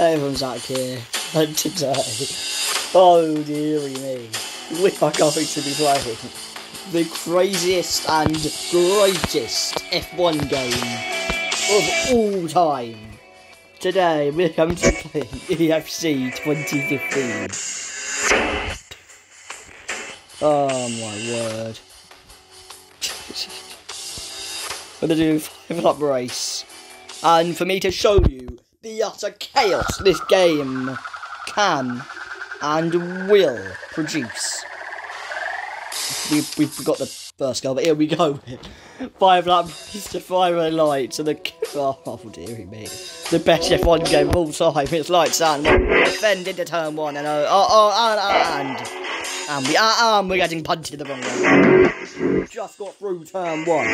Everyone's out here. And today, oh dearie me, we are going to be playing the craziest and greatest F1 game of all time. Today, we're going to play EFC 2015. Oh my word. We're going to do a five lap race. And for me to show you the utter chaos this game can and will produce. We, we've got the first goal, but here we go. Five race to fire lights and the oh dearie me, the best F1 game of all time. It's lights and defend into turn one and oh oh, oh and and and we are and we're getting punted the wrong way. Just got through turn one,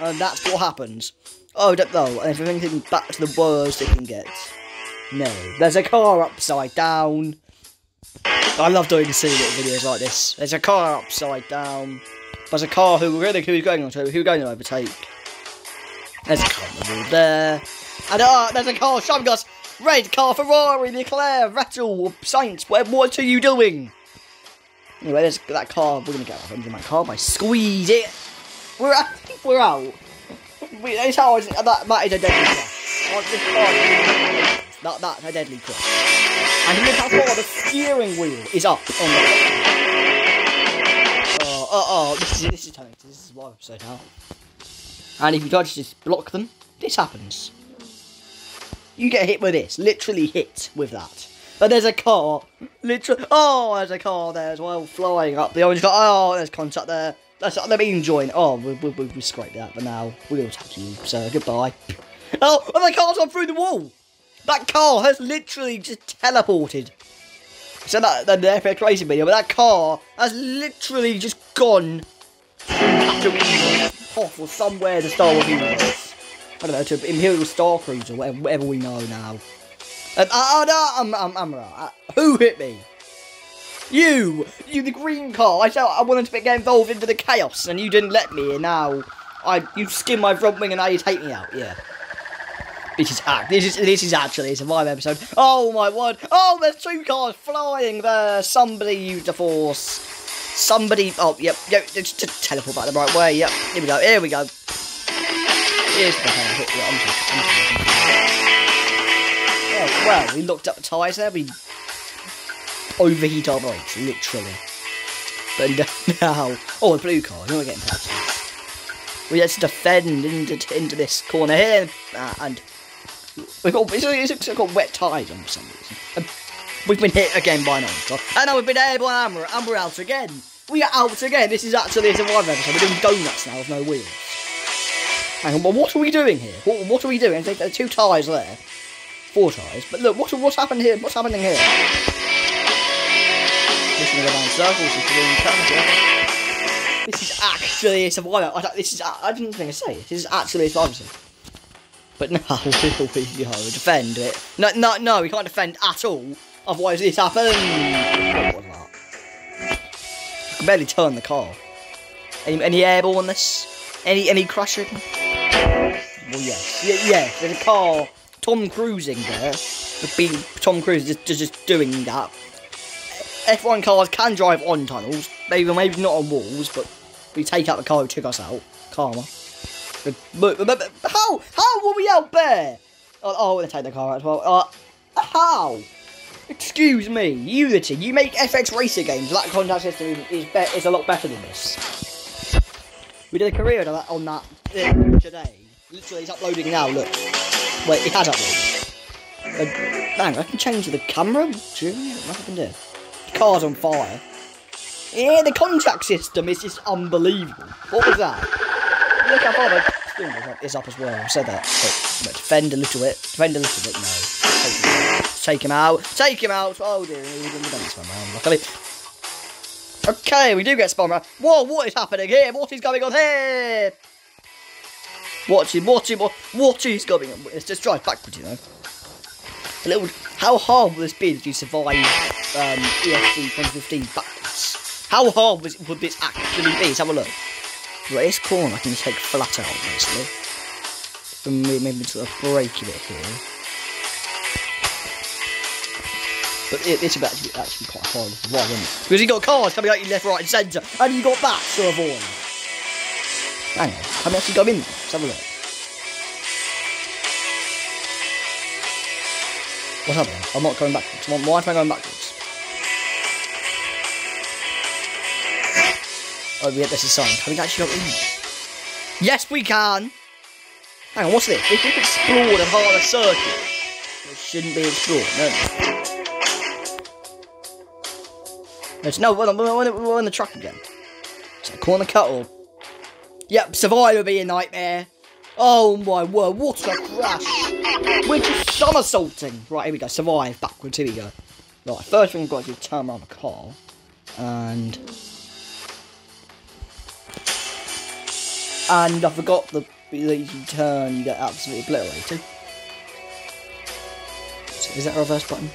and that's what happens. Oh, don't know. And if anything back to the worst it can get. No. There's a car upside down. I love doing silly little videos like this. There's a car upside down. There's a car who we're going who's going on to, who we're going to overtake. There's a car on the there. And uh, there's a car us red car Ferrari, Leclerc, Rattle, Sainz. What, what are you doing? Anyway, there's that car. We're going to get off into my car by squeeze it. We're out. We're out. We, it's how that, that is a deadly crash. That, that's a deadly crash. And look how far the steering wheel is up on the. Oh, oh, this is, this is Tony. This is what I'm saying now. And if you try to just block them, this happens. You get hit with this. Literally hit with that. But there's a car. Literally. Oh, there's a car there as well, flying up the orange car. Oh, there's contact there. That's the main joint. Oh, we, we, we, scraped that, but now we'll attack you, so goodbye. Oh, and the car's gone through the wall! That car has literally just teleported. So that, that the epic racing video, but that car has literally just gone off or somewhere the Star Wars universe. I don't know, to Imperial Star Cruiser, whatever, whatever we know now. And, uh, uh, I'm, I'm, I'm right. Uh, who hit me? You! You, the green car! I said I wanted to get involved into the chaos, and you didn't let me, and now I you skin my front wing, and now you take me out. Yeah. This is act. This is this is actually a survive episode. Oh my word! Oh, there's two cars flying there. Somebody used the force. Somebody. Oh, yep, yep. Just, just teleport back the right way. Yep. Here we go. Here we go. Here's the hell. Yeah, I'm just, I'm just, oh, well, we looked up the tyres there. We overheat our brakes, literally. But now, oh, the blue car, you're not getting past. We had to defend into, into this corner here, uh, and we've got, it's, it's, got wet tyres on for some reason. And we've been hit again by an monster, and now we've been able to hammer and we're out again. We are out again. This is actually a survival episode. We're doing donuts now with no wheels. Hang on, well, what are we doing here? What, what are we doing? There's two tyres there. Four tyres. But look, what, what's happened here? What's happening here? Around circles, This is actually a survival. I, this is. I didn't think to say it. This is actually a survival. But no, we we go defend it. No, no, no. We can't defend at all. Otherwise, this happens. What was that? I can barely turn the car. Any, any airball on this? Any any crushing? Well, yes. Yeah, yeah. There's a car. Tom cruising there. Tom Cruise just just doing that F1 cars can drive on tunnels, maybe maybe not on walls, but we take out the car who took us out. Karma. How? How were we out there? Oh, oh we're gonna take the car out as well. Uh, how? Excuse me, Unity, you make FX racer games. That contact system is be is a lot better than this. We did a career on that, uh, today. Literally, it's uploading now. Look, wait, it has uploaded. Uh, I can change the camera. What happened there? Car's on fire. Yeah, the contact system is just unbelievable. What was that? Look how far the is up as well. I said that. But, but defend a little bit. Defend a little bit. No. Take him out. Take him out. Oh dear. We didn't luckily. Okay, we do get around. Whoa, what is happening here? What is going on here? Watching, watching, what, what is going on? Let's just drive backwards, you know. A little. How hard will this be if you survive um, EFC 2015 backwards? How hard was, would this actually be? Let's have a look. Right, this corner I can take flat out nicely. And maybe to break a bit here. But it, it's about actually, actually quite hard as well, isn't it? Because you got cars coming at you left, right, and centre, and you got bats to avoid. Hang on, we actually go in there? Let's have a look. What's happening? I'm not going backwards. Why am I going backwards? Oh, yeah, there's a sign. Can we actually go in? Yes, we can! Hang on, what's this? If We can explore the heart of the circuit. It shouldn't be explored, no. No, we're on, we're on, we're on the truck again. So, corner cut. Yep, survive will be a nightmare. Oh my word, what a crash! We're just somersaulting. Right, here we go, survive, backwards, here we go. Right, first thing we've got to do is turn around the car. And... And I forgot the you turn, you get absolutely obliterated. So is that a reverse button?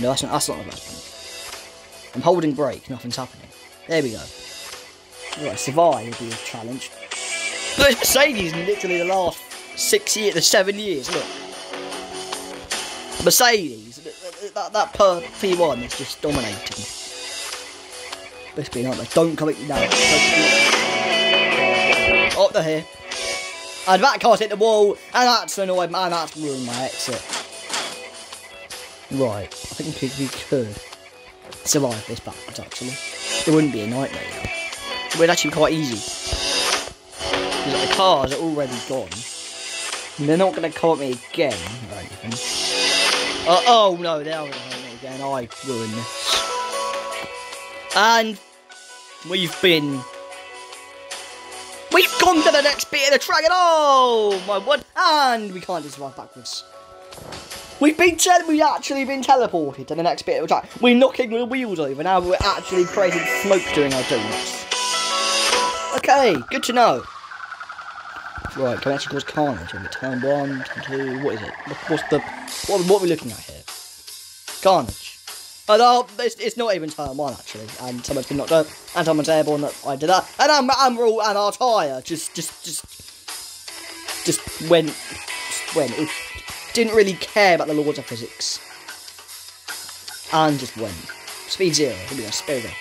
No, that's not, that's not a reverse button. I'm holding brake, nothing's happening. There we go. Right, survive will be a challenge. But Mercedes literally the last six years, the seven years, look. Mercedes, that, that per P1 is just dominating. Best be not, don't come at you now. The here. And that car's hit the wall, and that's annoyed and that's ruined my exit. Right, I think we could survive this backwards actually. It wouldn't be a nightmare though. It would actually be quite easy. Because the cars are already gone. And they're not going to call me again or anything. Uh, oh no, they are going to call me again. I ruined this. And we've been We've gone to the next bit of the track and oh my word and we can't just survive backwards. We've been we've actually been teleported to the next bit of the track. We're knocking the wheels over now we're actually creating smoke during our donuts. Okay, good to know. Right, can actually cause carnage? We turn one, turn two, what is it? What's the what, what are we looking at here? Carnage. Oh, no, it's, it's not even turn one actually, and someone's been knocked out, and someone's airborne that I did that, and I'm, and our tyre just, just, just, just went, just went. It didn't really care about the laws of physics, and just went. Speed zero. Here we go. Speed zero.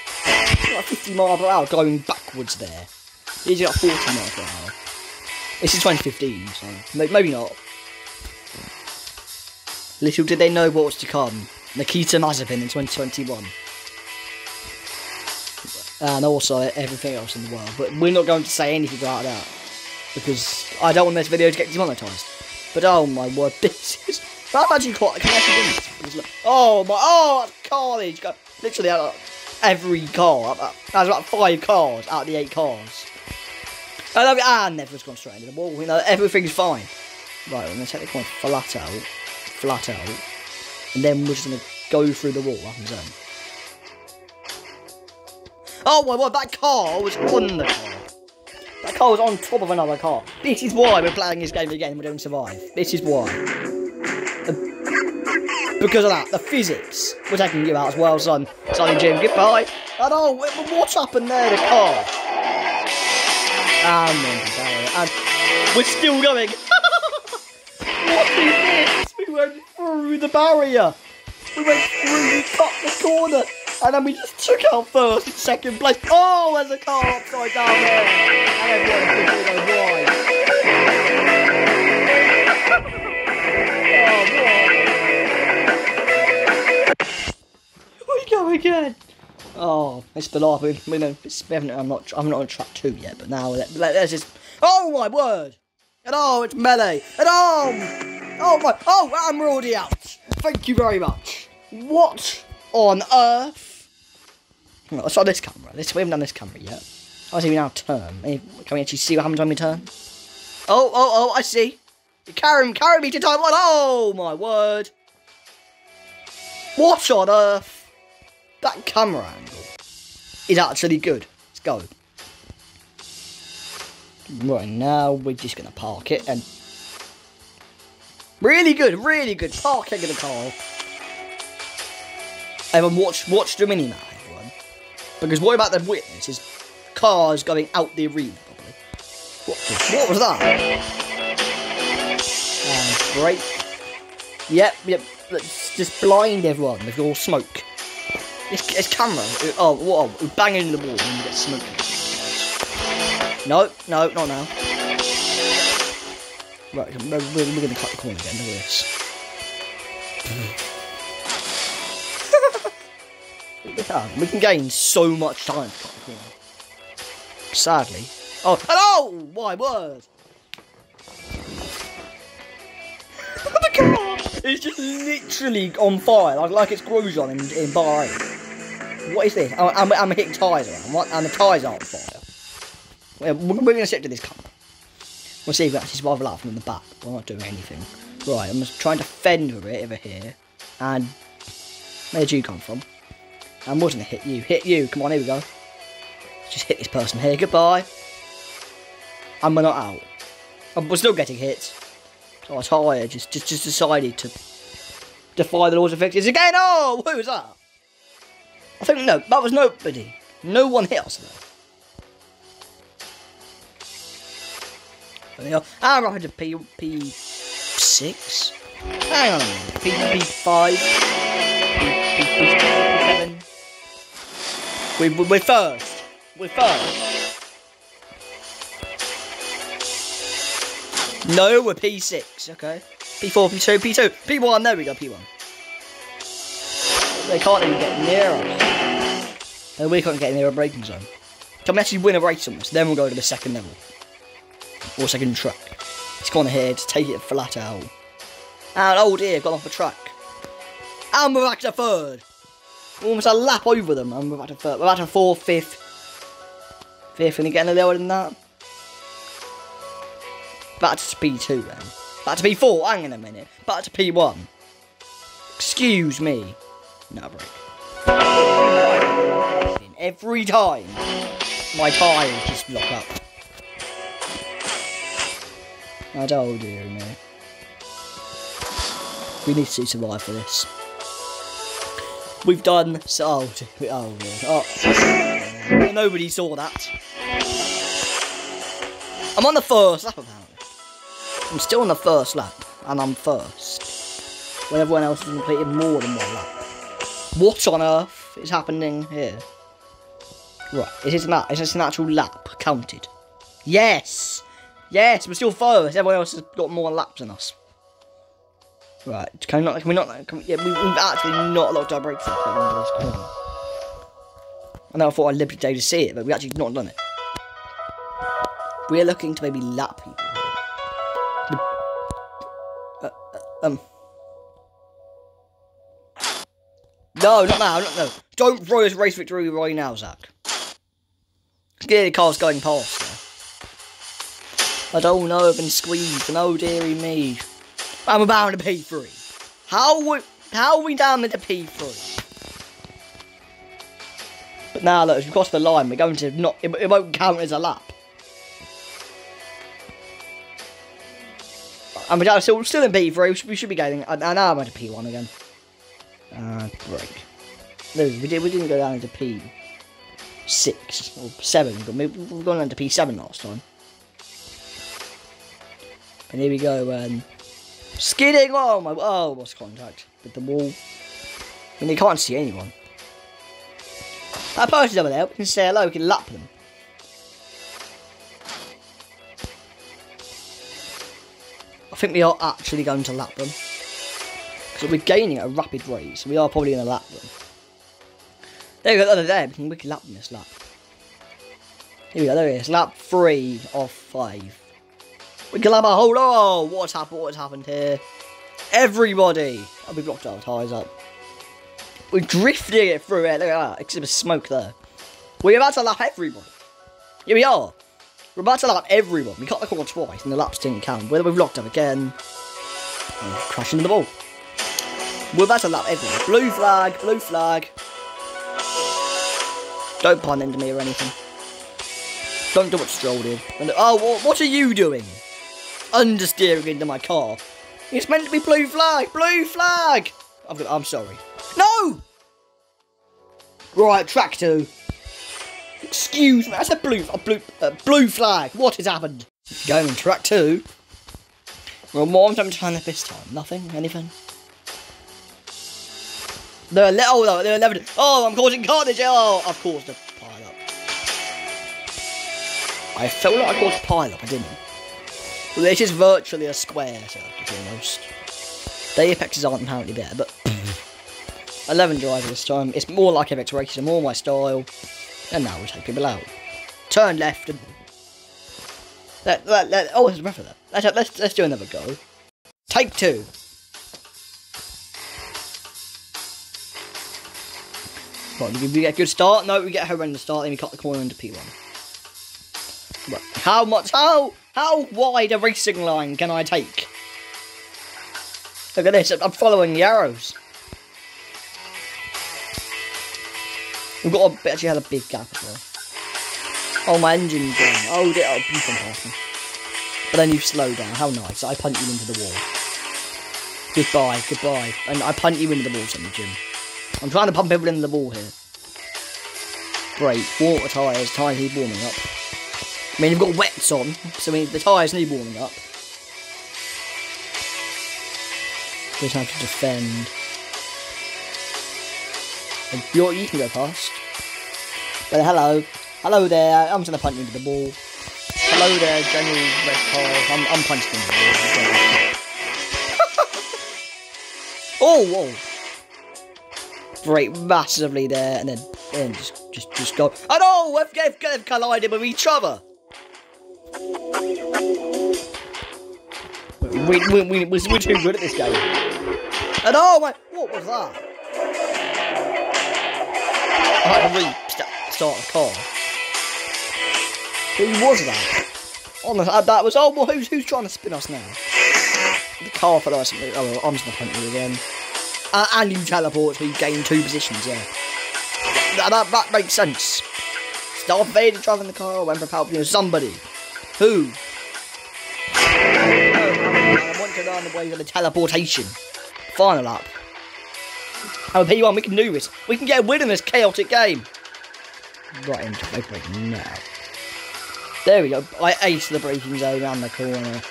Like 50 miles per hour going backwards there. He's got 40 miles per hour. This is 2015, so maybe not. Little did they know what was to come. Nikita Mazepin in 2021. And also everything else in the world. But we're not going to say anything about that. Because I don't want this video to get demonetized. But oh my word, this is... That's actually quite... Can I actually do this? Oh my... Oh, that's carnage. Literally of every car. Uh, There's about five cars out of the eight cars. And, and ah, everyone's gone straight into the wall. You know, everything's fine. Right, I'm going to take the coin flat out. Flat out and then we're just gonna go through the wall up and down. Oh my god, that car was on the car. That car was on top of another car. This is why we're playing this game again, we don't survive. This is why. Uh, because of that, the physics. We're taking you out as well, son. Sonny Jim, goodbye. And oh, what's happened there, the car? And, and we're still going. Through the barrier. We went through, we the corner, and then we just took out first and second place. Oh, there's a car upside down there. And oh, again. Oh, it's the last. We, know it's, we I'm not. I'm not on track two yet, but now let, let, let's just. Oh my word! And oh, it's melee. And oh. Oh my, oh, I'm already out. Thank you very much. What on earth? let's try this camera. This, we haven't done this camera yet. I see we now turn. Can we actually see what happens when we turn? Oh, oh, oh, I see. Carry, carry me to time one. Oh, my word. What on earth? That camera angle is actually good. Let's go. Right, now we're just going to park it and Really good, really good. Parking in the car. Everyone watch watch the mini map, everyone. Because what about the witness is cars going out the arena, probably. What, what was that? And brake. Yep, yep. let's just blind everyone with your smoke. It's, it's camera. Oh, what? Oh, bang into the wall and you get smoke. No, no, not now. Right, we're, we're, we're gonna cut the corner again. Look at this. we can gain so much time to cut the. Sadly. Oh, hello! My word! the car is just literally on fire, like, like it's Grosjean in, in Bahrain. What is this? Oh, I'm, I'm hitting tyres around, what? and the tyres are on fire. We're, we're going to stick to this car. We'll see if we actually survive a from the back. We're not doing anything. Right, I'm just trying to fend with it over here. And where'd you come from? I'm going to hit you. Hit you. Come on, here we go. Just hit this person here. Goodbye. And we're not out. And we're still getting hit. I tired. Just, just, just decided to defy the laws of physics again. Oh, who was that? I think no, that was nobody. No one hit us though. There I'm up to P P six. Hang on. P P five. P, P, P, P seven. We we're first. We're first. No, we're P6, okay. P4, P2, P2, P1, there we go, P1. They can't even get near us. And we can't get near a braking zone. Can we actually win a race on this? Then we'll go to the second level. Or second track. It's gone ahead, to take it flat out. And oh dear, gone off the track. And we're back to third. Almost a lap over them, and we're back to third. We're back to fourth, fifth. Fifth, and again a lower than that. Back to P2 then. Back to P4, hang on a minute. Back to P1. Excuse me. No break. Every time my tyres just lock up. I don't dear me. We need to survive for this. We've done so. Oh, oh, oh. Nobody saw that. I'm on the first lap apparently. I'm still on the first lap, and I'm first. When everyone else has completed more than one lap. What on earth is happening here? Right, is this, an, is this an actual lap counted? Yes! Yes, we're still first. Everyone else has got more laps than us. Right, can we not, can we not, can we, yeah, we, have actually not locked our brakes corner. I know I thought I'd liberty day to see it, but we actually not done it. We're looking to maybe lap people. Um. No, not now, not no. Don't throw this race victory right now, Zach. Get Clearly, car's going past. I don't know, I've been squeezed, oh dearie me. I'm about to P3. How we, how are we down into P3? But now, look, if we cross the line, we're going to not, it, it won't count as a lap. And we're still, still in P3, we should be getting, and now I'm at a P1 again. Uh, break. No, we, did, we didn't go down into P6, or 7, but we've gone into P7 last time. And here we go, um, skidding, oh my, oh, lost contact with the wall. I mean, you can't see anyone. That person's over there, we can say hello, we can lap them. I think we are actually going to lap them. So we're gaining at a rapid rate, so we are probably going to lap them. There we go, other there, we can, we can lap them this lap. Here we go, there it is, lap 3 of 5. We a whole, oh, what's happened, what's happened here? Everybody! Oh, we blocked our tyres up. We're drifting it through it, look at that, except smoke there. We're about to lap everybody. Here we are. We're about to lap everyone. We cut the corner twice and the laps didn't count. Whether we've locked up again. And crashing the ball. We're about to lap everyone. Blue flag, blue flag. Don't pun into me or anything. Don't do what Stroll did. And, oh, what are you doing? Understeering into my car. It's meant to be blue flag, blue flag. I'm, I'm sorry. No! Right, track two. Excuse me, that's a blue, a blue, a blue flag. What has happened? Going track two. Well, what time this time? Nothing? Anything? They're 11. Oh, no, they're 11. Oh, I'm causing carnage. Oh, I've caused a pile up. I felt like I caused a pile up. I didn't. This is virtually a square circuit almost. The apexes aren't apparently there, but 11 driver this time. It's more like FX Racing, more my style. And now we take people out. Turn left and. Let, let, let, oh, there's a breath of that. Let's, let's, let's do another go. Take two. Right, did we get a good start? No, we get a horrendous start, then we cut the corner into P1. Right. How much, how, how wide a racing line can I take? Look at this, I'm following the arrows. We've got a, bit, actually had a big gap as well. Oh, my engine's gone. Oh, dear, oh, you can pass me. But then you slow down. How nice. I punt you into the wall. Goodbye, goodbye. And I punt you into the wall, Sammy Jim. I'm trying to pump people into the wall here. Great. Water tyres, tyres need warming up. I mean, you've got on, so mean, the tyres need warming up. Just have to defend. And you're, you can go past. But hello. Hello there. I'm just going to punch into the wall. Hello there, General Red Car. I'm, I'm punching into the wall. oh, whoa break massively there, and then, then just, just, just go. Oh no! We've, we've collided with each other. We, we, we, we're too good at this game. And oh my, what was that? I had to re start the car. Who was that? Oh, that was, oh, well, who's, who's trying to spin us now? The car for us. Oh, I'm just gonna punt you again. Uh, and you teleport, so you gain two positions, yeah. That, that, that makes sense. Darth Vader driving the car, when Palpatine somebody. Who? I want to learn the ways of the teleportation. Final up. Oh, P1, we can do this. We can get a win in this chaotic game. Right into the now. There we go. I ace the braking zone around the corner.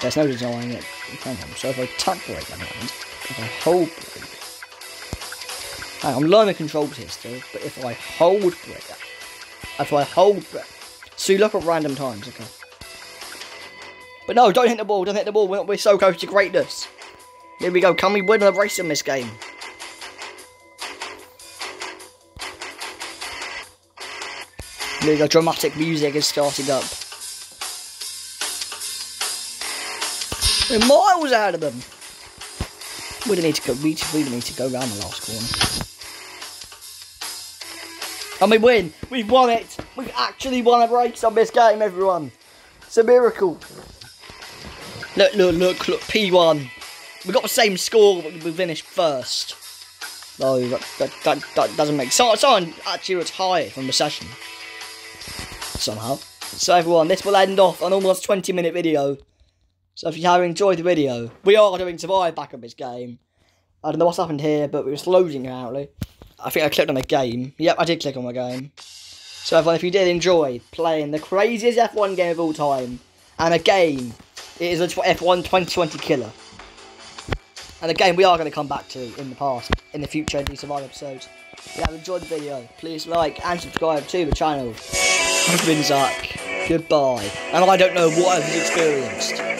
There's no design it. So if I tap break happens. If I hold brake. Hang on, I'm learning controls here still, but if I hold brake, if I hold brake, so you look at random times, okay. But no, don't hit the ball, don't hit the ball, we're, so close to greatness. Here we go, can we win a race in this game? There go, dramatic music is starting up. We're miles out of them. We don't need to go. We really need to go around the last corner. And we win. We've won it. We've actually won a race on this game, everyone. It's a miracle. Look, look, look, look. P1. We got the same score, but we finished first. No, that, that, that, that doesn't make sense. Someone actually retired from the session. Somehow. So everyone, this will end off an almost 20 minute video. So if you have enjoyed the video, we are doing survive back on this game. I don't know what's happened here, but it was loading apparently. I think I clicked on a game. Yep, I did click on my game. So everyone, if you did enjoy playing the craziest F1 game of all time, and a game, it is a F1 2020 killer. And a game we are going to come back to in the past, in the future, in these survival episodes. If you have enjoyed the video, please like and subscribe to the channel. I've been Zach. Goodbye. And I don't know what I've experienced.